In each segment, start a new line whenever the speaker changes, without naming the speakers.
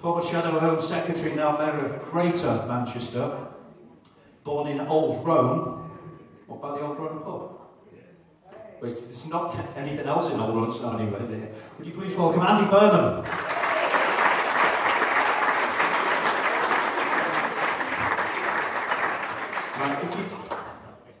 former Shadow Home Secretary, now Mayor of Greater Manchester, born in Old Rome. What about the Old Rome pub? it's, not anything else in Old Rome, not Would you please welcome Andy Burnham?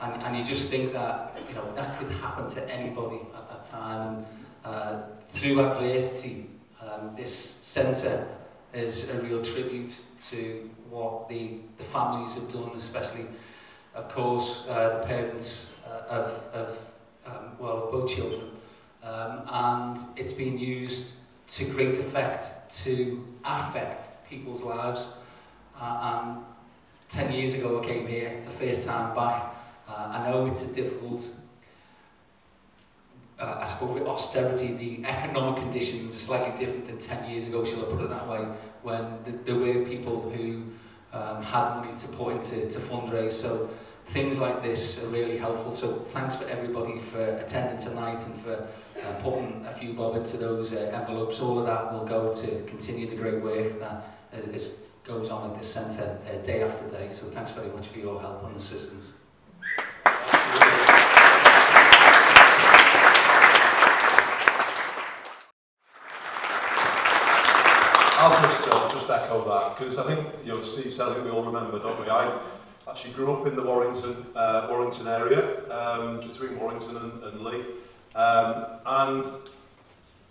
And, and you just
think that, you know, that could happen to anybody at that time. And uh, through adversity, um, this centre is a real tribute to what the, the families have done, especially, of course, uh, the parents uh, of, of um, well, of both children. Um, and it's been used to great effect to affect people's lives. Uh, and 10 years ago I came here, it's the first time back. Uh, I know it's a difficult, uh, I suppose with austerity, the economic conditions are slightly different than 10 years ago, shall I put it that way, when the, there were people who um, had money to put into to fundraise. So things like this are really helpful. So thanks for everybody for attending tonight and for uh, putting a few bob into those uh, envelopes. All of that will go to continue the great work that as, this goes on at the centre uh, day after day. So thanks very much for your help and assistance.
I'll just, uh, just echo that because I think you know Steve said I think we all remember, don't we? I actually grew up in the Warrington uh, Warrington area um, between Warrington and, and Lee, um, and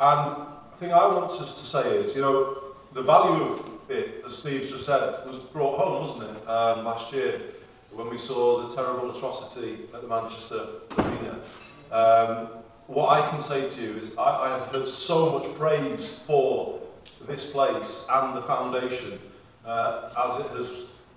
And the thing I want us to say is, you know, the value of bit, as Steve just said, was brought home, wasn't it, um, last year, when we saw the terrible atrocity at the Manchester Arena. Um, what I can say to you is I, I have heard so much praise for this place and the foundation uh, as it has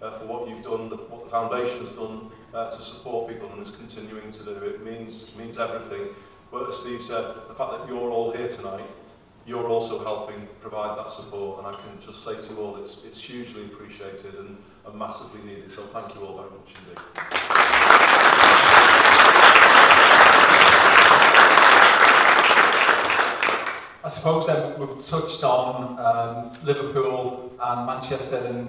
uh, for what you've done, the, what the Foundation has done uh, to support people and is continuing to do. It means, means everything. But as Steve said, the fact that you're all here tonight, you're also helping provide that support and I can just say to you all it's, it's hugely appreciated and, and massively needed so thank you all very much indeed.
suppose then we've touched on um, Liverpool and Manchester, and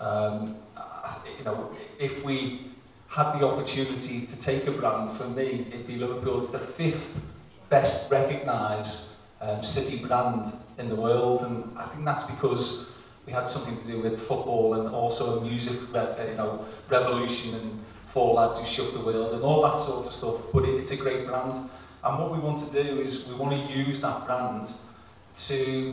um, you know, if we had the opportunity to take a brand, for me, it'd be Liverpool. It's the fifth best recognised um, city brand in the world, and I think that's because we had something to do with football and also a music that uh, you know revolution and four lads who shook the world and all that sort of stuff but it, it's a great brand and what we want to do is we want to use that brand to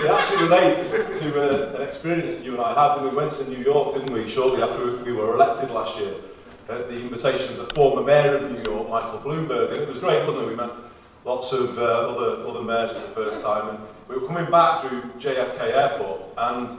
it actually relates to uh, an experience that you and I had when we went to New York, didn't we, shortly after we were elected last year, at uh, the invitation of the former mayor of New York, Michael Bloomberg, and it was great, wasn't it? We met lots of uh, other, other mayors for the first time. And we were coming back through JFK Airport and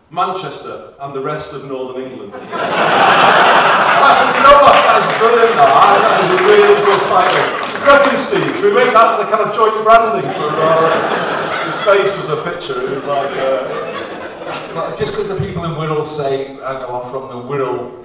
Manchester and the rest of Northern England. and I said, you know what, that is brilliant, that, that is a really good title. Reckon, Steve, should we make that the kind of joint branding for Uh, his face was a picture, it was like... Uh,
just because the people in Wirral say, I know I'm from the Wirral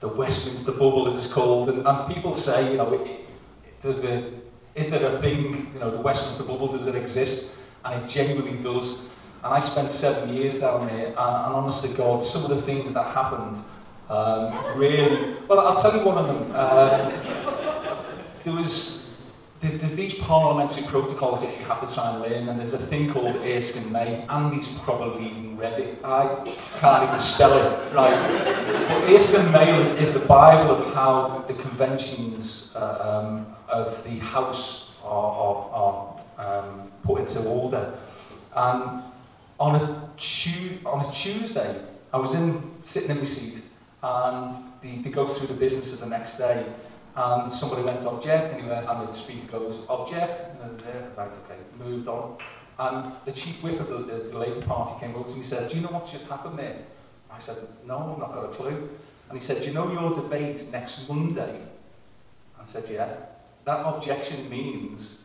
the Westminster bubble, as it's called, and, and people say, you know, it, it, does the, is there a thing, you know, the Westminster bubble, does it exist? And it genuinely does. And I spent seven years down there, and, and honestly, God, some of the things that happened um, really... Well, I'll tell you one of them. Uh, there was there's, there's these parliamentary protocols that you have to try and learn, and there's a thing called Ask and May. Andy's probably even read it. I can't even spell it right. But Ask and May is, is the Bible of how the conventions uh, um, of the House are, are, are um, put into order. And on a, on a Tuesday, I was in sitting in my seat, and they, they go through the business of the next day and somebody went object, and and the Street goes object, and then there, right, okay, moved on. And the chief whip of the, the, the Labour Party came up to me and said, do you know what's just happened there? I said, no, I've not got a clue. And he said, do you know your debate next Monday? I said, yeah. That objection means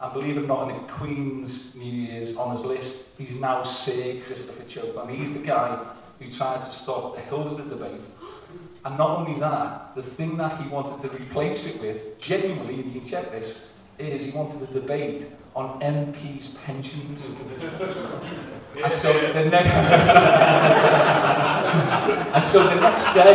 And believe it or not, in the Queen's New Year's honours list, he's now Sir Christopher Chope. And he's the guy who tried to stop the Hillsborough debate. And not only that, the thing that he wanted to replace it with, genuinely, and you can check this, is he wanted a debate on MPs' pensions. and, so the next and so the next day,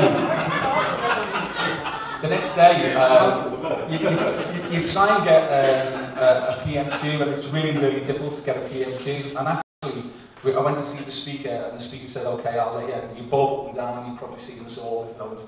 the next day, uh, you, you, you, try and get um, a, a PMQ, and it's really, really difficult to get a PMQ. And I went to see the speaker, and the speaker said, okay, I'll let you, in. you bob up and down, and you've probably seen us all, you know, it's,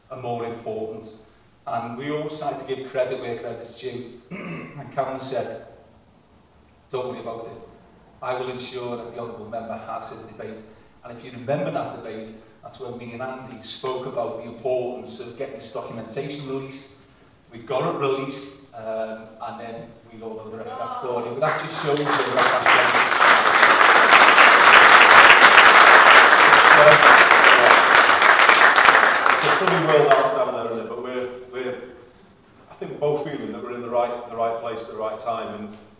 are more important. And we all decided to give credit where credit's due. and Karen said, don't worry about it. I will ensure that the Honourable Member has his debate. And if you remember that debate, that's when me and Andy spoke about the importance of getting this documentation released. We got it released, um, and then we all know the rest of that story. But that just shows you that
that's sure we will down, down there, but we're, we're, I think both feeling that we're in the right, the right place at the right time. And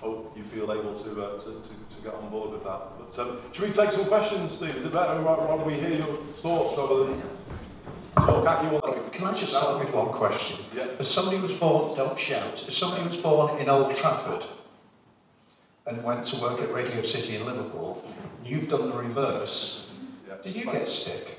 hope you feel able to, uh, to, to, to get on board with that. But um, should we take some questions, Steve? Is it better rather we hear your thoughts rather than talk at you?
On Can I just start with one question?
Yeah.
As somebody was born, don't shout, as somebody was born in Old Trafford and went to work at Radio City in Liverpool, you've done the reverse,
yeah.
did you get sick?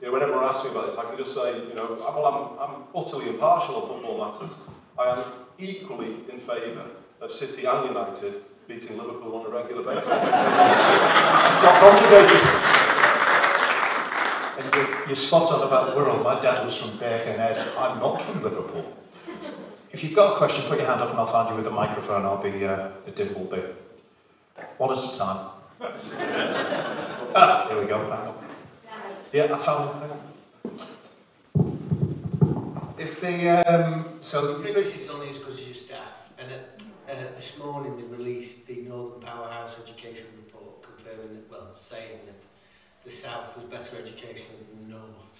you know, whenever asks me about this, I can just say, you know, well, I'm, I'm utterly impartial on football matters. I am equally in favour of City and United beating Liverpool on a regular basis. it's not complicated.
you're, spot on about world. My dad was from Birkenhead. I'm not from Liverpool.
If you've got a question, put your hand up and I'll find you with a microphone. I'll be uh, the Dimbleby. One at a time. ah, here we go. Yeah, I found it. If the um, so
the this is only because of your staff, and at, uh, this morning they released the Northern Powerhouse Education Report confirming that, well, saying that the South was better education than the North.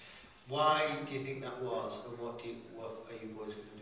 Why do you think that was, and what do you, what are you boys going to do?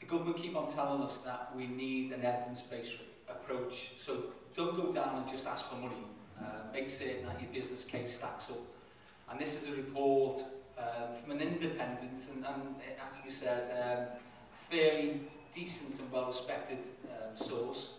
the
government keep on telling us that we need an evidence-based approach. So don't go down and just ask for money. Uh, make certain that your business case stacks up. And this is a report um, from an independent and, and uh, as you said, um, fairly decent and well-respected um, source.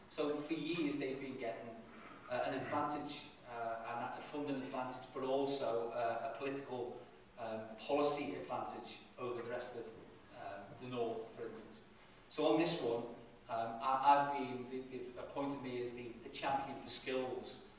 So for years they've been getting uh, an advantage, uh, and that's a funding advantage, but also uh, a political um, policy advantage over the rest of the north, for instance. So on this one, um, I, I've been, they've appointed me as the, the champion for skills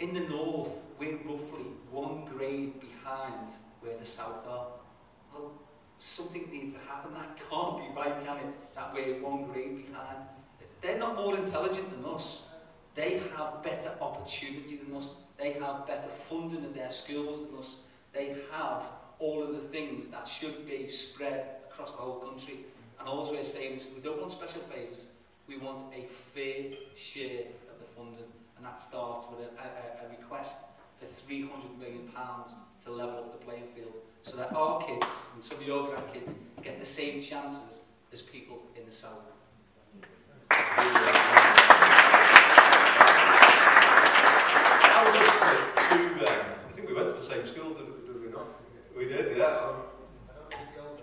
in the north, we're roughly one grade behind where the south are. Well, something needs to happen. That can't be right, can it? That we're one grade behind. They're not more intelligent than us. They have better opportunity than us. They have better funding in their schools than us. They have all of the things that should be spread across the whole country. And all we're saying is we don't want special favours, we want a fair share of the funding. And that starts with a, a, a request for £300 million pounds to level up the playing field so that our kids and some of your grandkids get the same chances as people in the South.
I was just two, um, I think we went to the same school, didn't we? We did, yeah. Um, I don't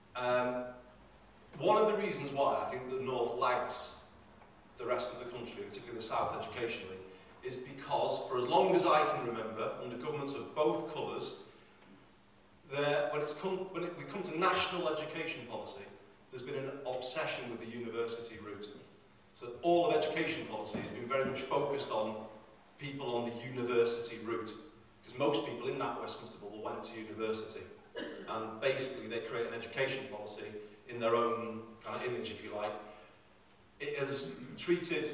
Um, one of the reasons why I think the North lags the rest of the country, particularly the south educationally, is because for as long as I can remember, under governments of both colours, there, when, it's come, when it, we come to national education policy, there's been an obsession with the university route. So all of education policy has been very much focused on people on the university route, because most people in that Westminster bubble went to university, and basically they create an education policy in their own kind of image, if you like, It has treated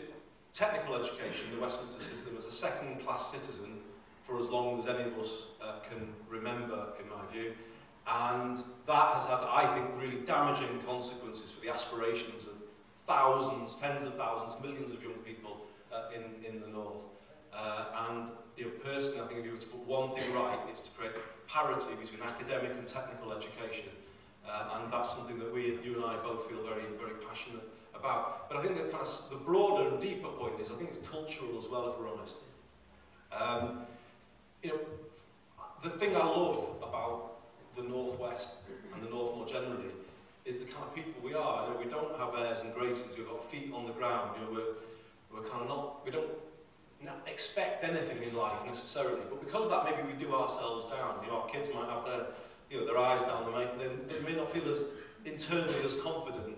technical education in the Westminster system as a second-class citizen for as long as any of us uh, can remember, in my view. And that has had, I think, really damaging consequences for the aspirations of thousands, tens of thousands, millions of young people uh, in, in the North. Uh, and you know, personally, I think if you were to put one thing right, it's to create parity between academic and technical education. Uh, and that's something that we, you and I both feel very, very passionate about. But I think the kind of the broader and deeper point is, I think it's cultural as well, if we're honest. Um, you know, the thing I love about the Northwest and the North more generally is the kind of people we are. You know, we don't have airs and graces. We've got feet on the ground. You know, we're we're kind of not. We don't not expect anything in life necessarily, but because of that, maybe we do ourselves down. You know, our kids might have their, you know, their eyes down. They may, they, they may not feel as internally as confident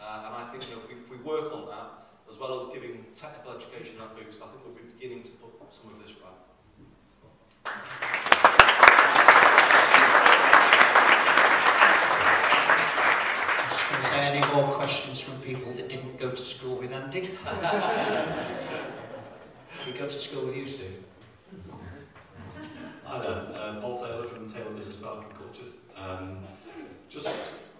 Uh, and I think you know, if, we, if we work on that, as well as giving technical education that boost, I think we'll be beginning to put some of this right.
any more questions from people that didn't go to school with Andy? We go to school with you, Sue?
Hi there, um, Paul Taylor from Taylor Business Park and Culture. Um, just,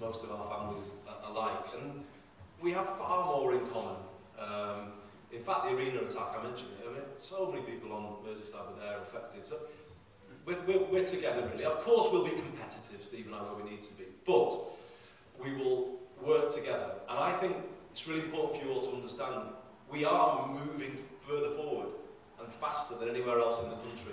most of our families are alike. And we have far more in common. Um, in fact, the arena attack I mentioned, it, I mean, so many people on Merseyside were there affected. So we're, we're, we're together really. Of course, we'll be competitive, Steve and I, where we need to be, but we will work together. And I think it's really important for you all to understand we are moving faster than anywhere else in the country.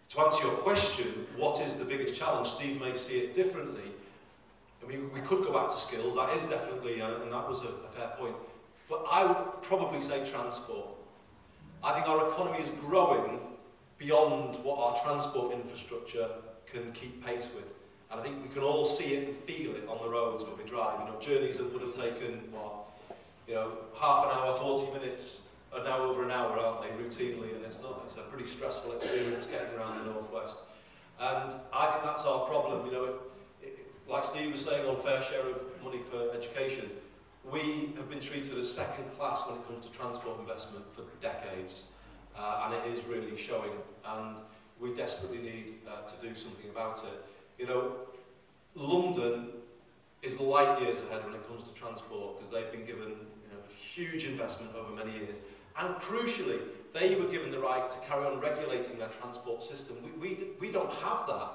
To answer your question, what is the biggest challenge? Steve may see it differently. I mean, we could go back to skills, that is definitely, a, uh, and that was a, a fair point. But I would probably say transport. I think our economy is growing beyond what our transport infrastructure can keep pace with. And I think we can all see it and feel it on the roads when we drive. You know, journeys that would have taken, what, you know, half an hour, 40 minutes are now over an hour, aren't they, routinely, and it's not. It's a pretty stressful experience getting around the Northwest. And I think that's our problem. You know, it, it, like Steve was saying on fair share of money for education, we have been treated as second class when it comes to transport investment for decades. Uh, and it is really showing. And we desperately need uh, to do something about it. You know, London is light years ahead when it comes to transport because they've been given you know, huge investment over many years And crucially, they were given the right to carry on regulating their transport system. We, we, we don't have that.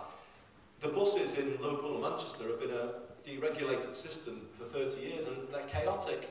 The buses in Liverpool and Manchester have been a deregulated system for 30 years and they're chaotic.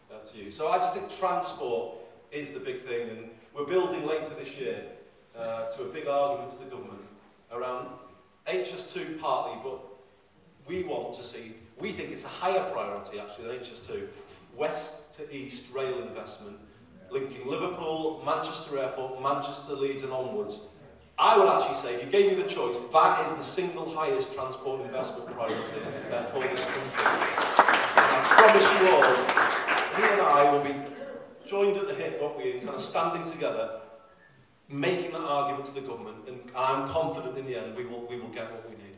uh, to you. So I just think transport is the big thing. And we're building later this year uh, to a big argument to the government around HS2 partly, but we want to see, we think it's a higher priority actually than HS2, west to east rail investment linking Liverpool, Manchester Airport, Manchester, Leeds and onwards, I would actually say, if you gave me the choice, that is the single highest transport investment priority uh, for this country. And I promise you all, he and I will be joined at the hip, won't we, kind of standing together, making that argument to the government, and I'm confident in the end we will, we will get what we need.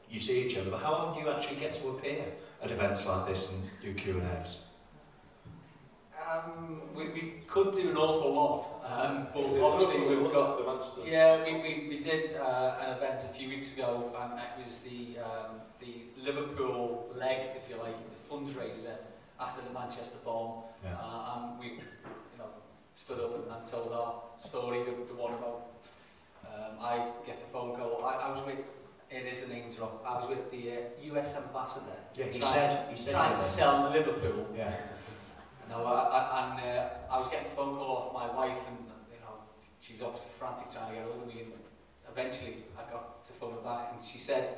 you
see each other, but how often do you actually get to appear at events like this and do Q and A's?
Um, we, we could do an awful lot, um, but
Is
obviously we've got...
The Manchester?
Yeah, we, we, we did uh, an event a few weeks ago, and it was the, um, the Liverpool leg, if you like, the fundraiser after the Manchester bomb.
Yeah.
Uh, and we you know, stood up and, and told our story, the, the one about... Um, I get a phone call, I, I was with it is a name drop. I was with the uh, US ambassador.
Yeah, he
trying,
said. He said
trying to sell Liverpool.
Yeah.
You know, I, I, and uh, I was getting a phone call off my wife, and you know, she was obviously frantic trying to get hold of me. And eventually, I got to phone her back, and she said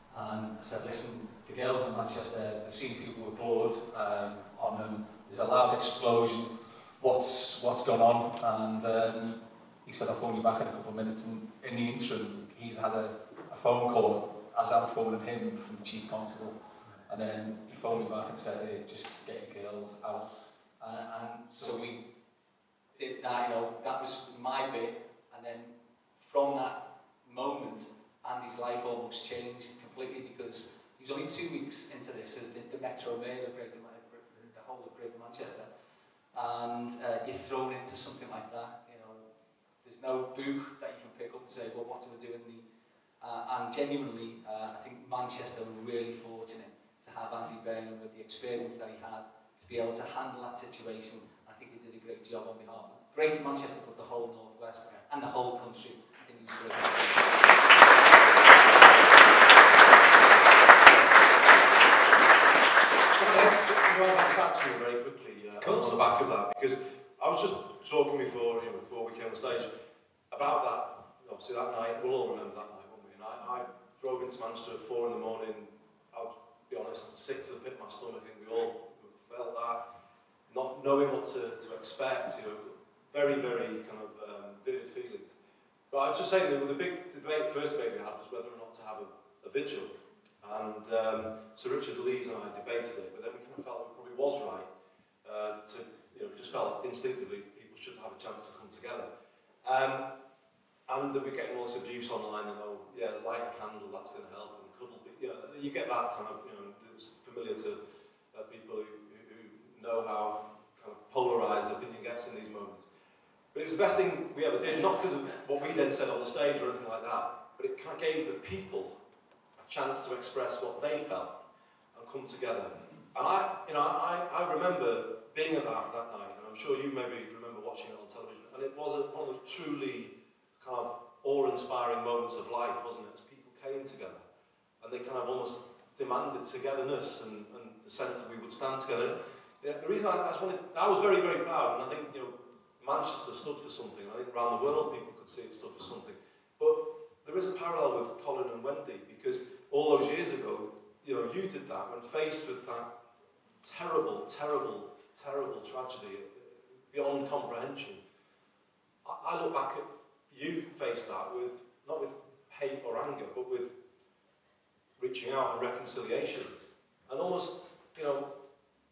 and I said, listen, the girls in Manchester, I've seen people who bored um, on them, there's a loud explosion, what's, what's gone on? And um, he said, I'll phone you back in a couple of minutes. And in the interim, he'd had a, a phone call, as I was phoning him from the chief constable, and then he phoned me back and said, hey, just get your girls out. And, uh, and so we did that, you know, that was my bit. And then from that moment, Andy's life almost changed completely because he was only two weeks into this as the, the Metro Mayor of Greater Manchester, the whole of Greater Manchester. And uh, you're thrown into something like that, you know. There's no book that you can pick up and say, well, what do we do in the... Uh, and genuinely, uh, I think Manchester were really fortunate to have Andy Burnham with the experience that he had to be able to handle that situation great job on behalf of Greater Manchester, but the whole North West and the whole country. I think
okay, back to you very quickly uh, on the back of that because I was just talking before you know, before we came on stage about that obviously that night we'll all remember that night won't we and I, I drove into Manchester at four in the morning I'll be honest sick to the pit of my stomach and knowing what to, to expect, you know, very, very kind of um, vivid feelings. But I was just saying that the big debate, first debate we had was whether or not to have a, a vigil. And um, Sir Richard Lees and I debated it, but then we kind of felt it probably was right uh, to, you know, we just felt instinctively people should have a chance to come together. Um, and that we're getting all this abuse online and, oh, yeah, light a candle, that's going to help, and cuddle, but, you know, you get that kind of, you know, it's familiar to uh, people who, who know how kind of polarized opinion gets in these moments. But it was the best thing we ever did, not because of what we then said on the stage or anything like that, but it kind of gave the people a chance to express what they felt and come together. And I, you know, I, I remember being at that, that night, and I'm sure you maybe remember watching it on television, and it was a, one of those truly kind of awe-inspiring moments of life, wasn't it? As people came together, and they kind of almost demanded togetherness and, and the sense that we would stand together. Yeah, the reason I, I, just wanted, I was very, very proud, and I think you know, Manchester stood for something. I think around the world people could say it stood for something. But there is a parallel with Colin and Wendy because all those years ago, you know, you did that when faced with that terrible, terrible, terrible tragedy beyond comprehension. I, I look back at you faced that with not with hate or anger, but with reaching out and reconciliation, and almost you know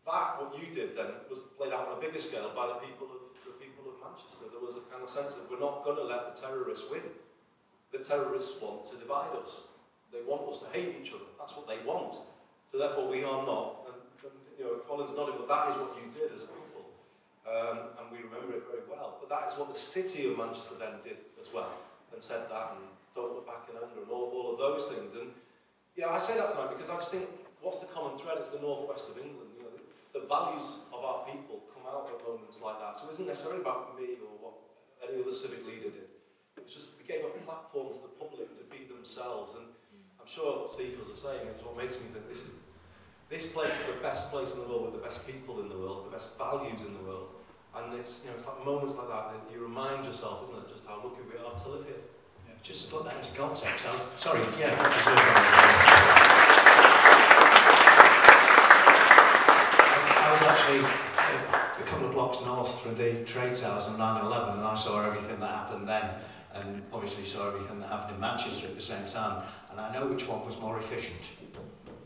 that, what you did then, was played out on a bigger scale by the people of, the people of Manchester. There was a kind of sense that we're not going to let the terrorists win. The terrorists want to divide us. They want us to hate each other. That's what they want. So therefore we are not. And, and you know, Colin's nodding, but that is what you did as a people. Um, and we remember it very well. But that is what the city of Manchester then did as well, and said that, and don't look back in anger, and all, all of those things. And yeah, I say that tonight because I just think, what's the common thread? It's the northwest of England. the values of our people come out at moments like that. So it isn't necessarily about me or what any other civic leader did. It's just we gave a platform to the public to be themselves. And I'm sure Steve feels the same. It's what makes me think this is this place is the best place in the world with the best people in the world, the best values in the world. And it's you know it's like moments like that that you remind yourself, isn't it, just how lucky we are to live here.
Yeah, just to put that into context, I'm sorry, yeah. actually a couple of blocks north from the trade towers on 9-11 and I saw everything that happened then and obviously saw everything that happened in Manchester at the same time and I know which one was more efficient.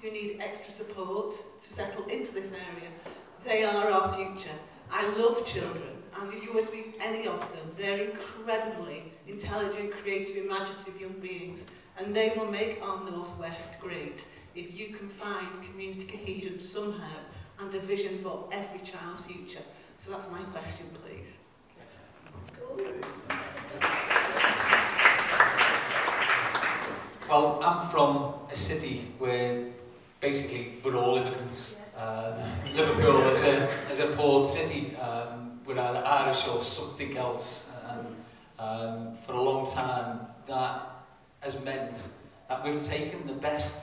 who need extra support to settle into this area. They are our future. I love children, and if you were to meet any of them, they're incredibly intelligent, creative, imaginative young beings, and they will make our Northwest great if you can find community cohesion somehow and a vision for every child's future. So that's my question, please.
Well, I'm from a city where basically we're all immigrants. Um, Liverpool as a, as a port city, um, we're either Irish or something else. Um, um, for a long time, that has meant that we've taken the best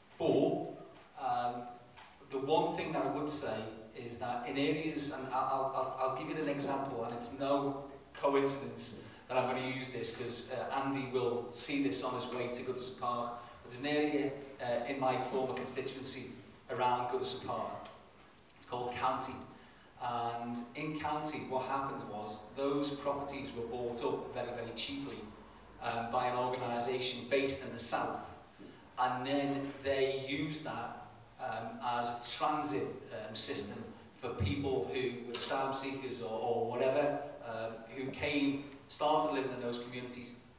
But um, the one thing that I would say is that in areas, and I'll, I'll, I'll give you an example, and it's no coincidence that I'm going to use this because uh, Andy will see this on his way to Goodison Park. But there's an area uh, in my former constituency around Goodison Park. It's called County And in county, what happened was those properties were bought up very, very cheaply um, by an organisation based in the south. And then they used that um, as a transit um, system for people who were asylum seekers or, or whatever, um, who came, started living in those communities,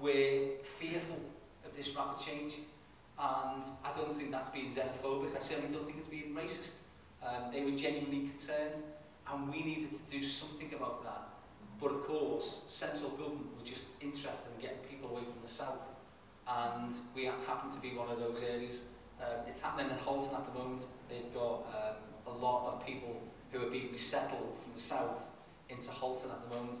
were fearful of this rapid change. And I don't think that's being xenophobic. I certainly don't think it's being racist. Um, they were genuinely concerned. And we needed to do something about that. But of course, central government were just interested in getting people away from the south. And we happened to be one of those areas. Um, it's happening in Holton at the moment. They've got um, a lot of people who are being resettled from the south into Holton at the moment.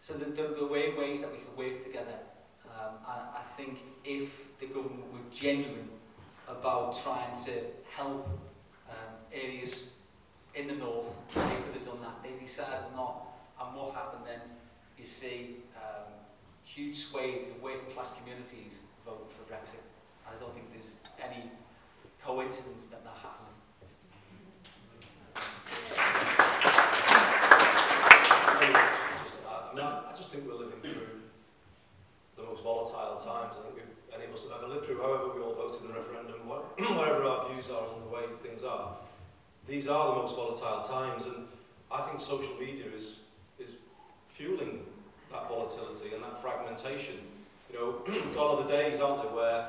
So the, the, the way ways that we can work together um, and I think if the government were genuine about trying to help um, areas in the north, they could have done that. They decided not. And what happened then, you see, um, huge swaths of working class communities vote for Brexit. And I don't think there's any coincidence that that happened.
I just think we're living through the most volatile times I think any of us have ever lived through. However, we all voted in the referendum, whatever our views are on the way things are. These are the most volatile times, and I think social media is is fueling that volatility and that fragmentation. You know, gone are the days, aren't they, where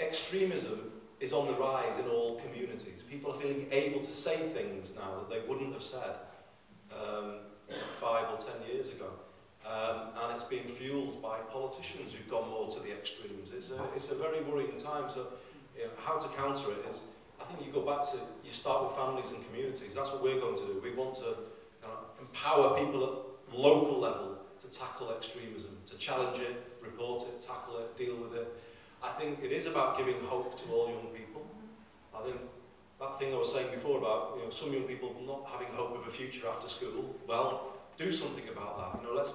Extremism is on the rise in all communities. People are feeling able to say things now that they wouldn't have said um, five or ten years ago. Um, and it's being fueled by politicians who've gone more to the extremes. It's a, it's a very worrying time. So you know, how to counter it is, I think you go back to, you start with families and communities. That's what we're going to do. We want to you know, empower people at local level to tackle extremism, to challenge it, report it, tackle it, deal with it. I think it is about giving hope to all young people. I think that thing I was saying before about you know, some young people not having hope of a future after school, well, do something about that. You know, let's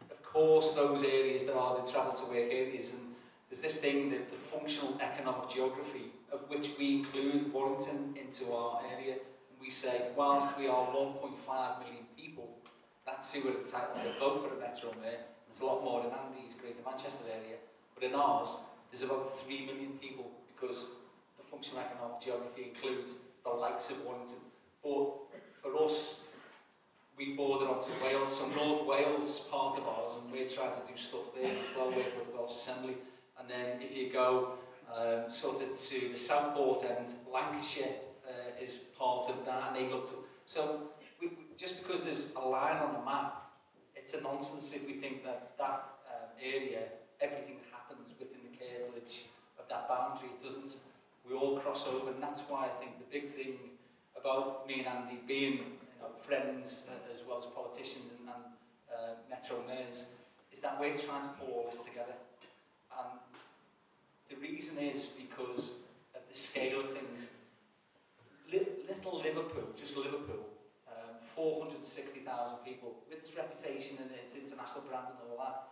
force those areas that are the travel to work areas. And there's this thing that the functional economic geography of which we include Warrington into our area. And we say, whilst we are 1.5 million people, that's who are entitled to vote for a metro mayor. There's a lot more in Andy's Greater Manchester area. But in ours, there's about 3 million people because the functional economic geography includes the likes of Warrington. But for us, we border onto Wales, so North Wales is part of ours, and we're trying to do stuff there as well, work with the Welsh Assembly. And then if you go um, sort of to the Southport end, Lancashire uh, is part of that, and they look to... So we, just because there's a line on the map, it's a nonsense if we think that that um, area, everything happens within the cartilage of that boundary. It doesn't. We all cross over, and that's why I think the big thing about me and Andy being friends uh, as well as politicians and, and uh, metro mayors, is that we're trying to pull all this together. And the reason is because of the scale of things. Li little Liverpool, just Liverpool, um, 460,000 people, with its reputation and its international brand and all that,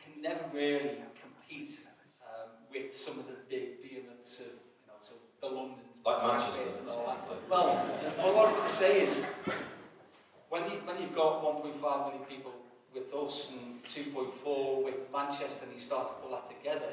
can never really compete um, with some of the big behemoths of you know, so the Londons,
like Manchester,
and all that. Well, well what I'm going to say is when, you, when you've got 1.5 million people with us and 2.4 with Manchester and you start to pull that together,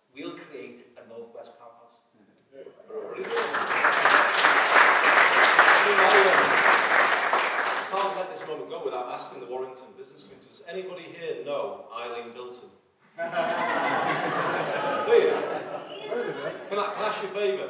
we'll create a northwest powerhouse.
I can't let this moment go without asking the Warrington Business does anybody here know Eileen Bilton? Please, can I, can I ask you a favour?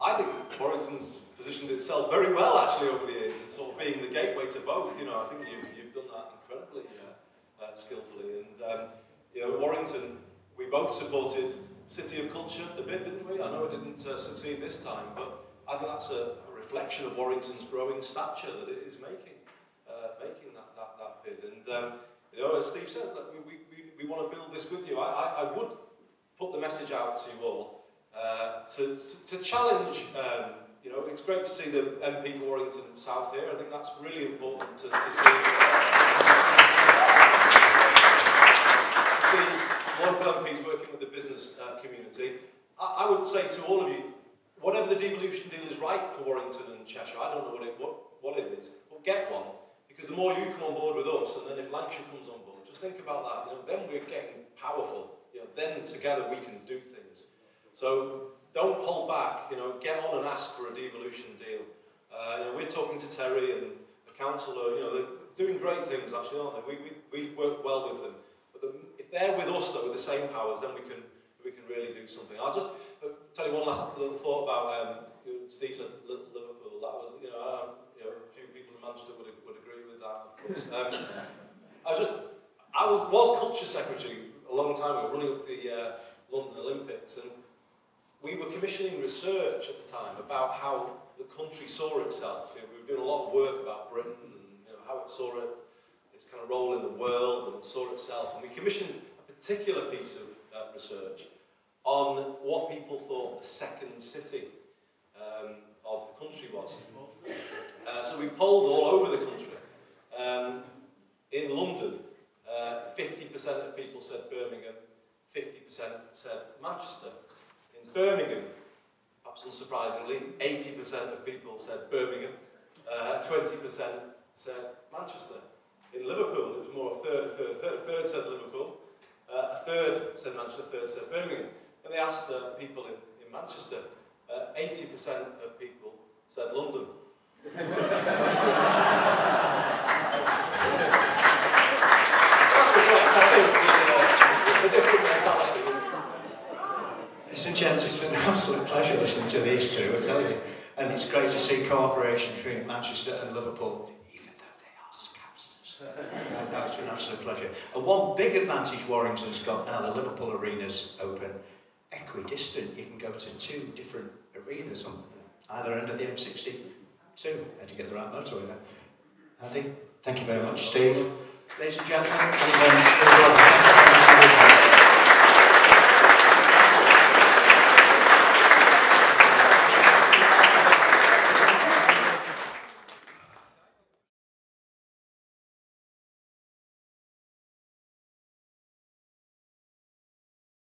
I think Warrington's positioned itself very well actually over the years, and sort of being the gateway to both. You know, I think you've, you've done that incredibly uh, uh, skillfully, and um, you know Warrington we both supported City of Culture a bit, didn't we? I know it didn't uh, succeed this time, but I think that's a, a reflection of Warrington's growing stature that it is making, uh, making that, that, that bid. And, um, you know, as Steve says, look, we, we, we, we want to build this with you. I, I, I would put the message out to you all uh, to, to, to challenge, um, you know, it's great to see the MP Warrington South here. I think that's really important to, to see. one of MPs working with the business uh, community, I, I would say to all of you, whatever the devolution deal is right for Warrington and Cheshire, I don't know what it, what, what it is, but get one. Because the more you come on board with us, and then if Lancashire comes on board, just think about that. You know, then we're getting powerful. You know, then together we can do things. So don't hold back. You know, get on and ask for a devolution deal. Uh, you know, we're talking to Terry and the councillor. you know, they're doing great things actually, aren't they? We we we work well with them. But the, if they're with us, though, with the same powers, then we can we can really do something. I'll just uh, tell you one last little thought about um, Steve's at Liverpool. That was, you know, um, you know, a few people in Manchester would, would agree with that, of course. Um, I was just, I was, was culture secretary a long time ago, running up the uh, London Olympics, and we were commissioning research at the time about how the country saw itself. You know, we were doing a lot of work about Britain and you know, how it saw it its kind of role in the world and saw itself. And we commissioned a particular piece of uh, research on what people thought the second city um, of the country was. Uh, so we polled all over the country. Um, in London, 50% uh, of people said Birmingham, 50% said Manchester. In Birmingham, perhaps unsurprisingly, 80% of people said Birmingham, uh, 20% said Manchester. In Liverpool, it was more a third, a third, a third. A third said Liverpool, uh, a third said Manchester, a third said Birmingham. And they asked uh, people in, in Manchester, 80% uh, of people said London.
Listen, gents, it's been an absolute pleasure listening to these two, I tell you. And it's great to see cooperation between Manchester and Liverpool that's been an absolute pleasure. And one big advantage Warrington's got now, the Liverpool arena's open, equidistant. You can go to two different arenas on either end of the M62. Had to get the right motorway there. Andy, thank you very much, Steve. Ladies and gentlemen,